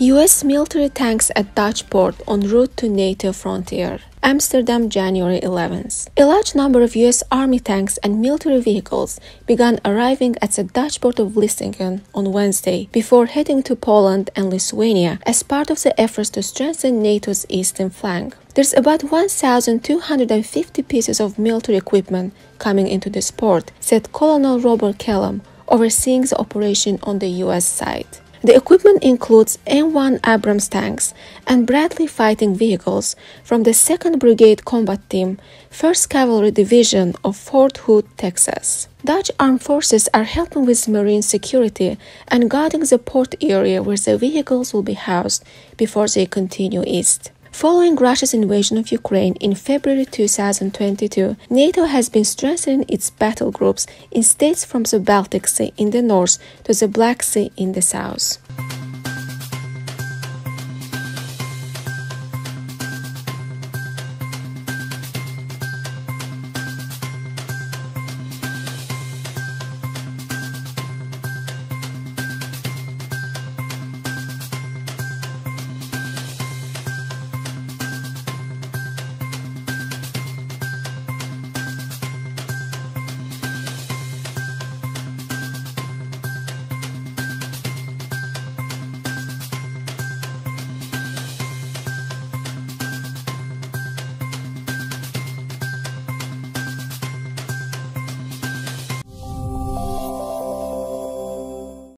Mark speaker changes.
Speaker 1: US military tanks at Dutch port en route to NATO frontier. Amsterdam, January 11th. A large number of US Army tanks and military vehicles began arriving at the Dutch port of Vlissingen on Wednesday before heading to Poland and Lithuania as part of the efforts to strengthen NATO's eastern flank. There's about 1,250 pieces of military equipment coming into this port, said Colonel Robert Kellam, overseeing the operation on the US side. The equipment includes M1 Abrams tanks and Bradley fighting vehicles from the 2nd Brigade Combat Team, 1st Cavalry Division of Fort Hood, Texas. Dutch armed forces are helping with marine security and guarding the port area where the vehicles will be housed before they continue east. Following Russia's invasion of Ukraine in February 2022, NATO has been strengthening its battle groups in states from the Baltic Sea in the north to the Black Sea in the south.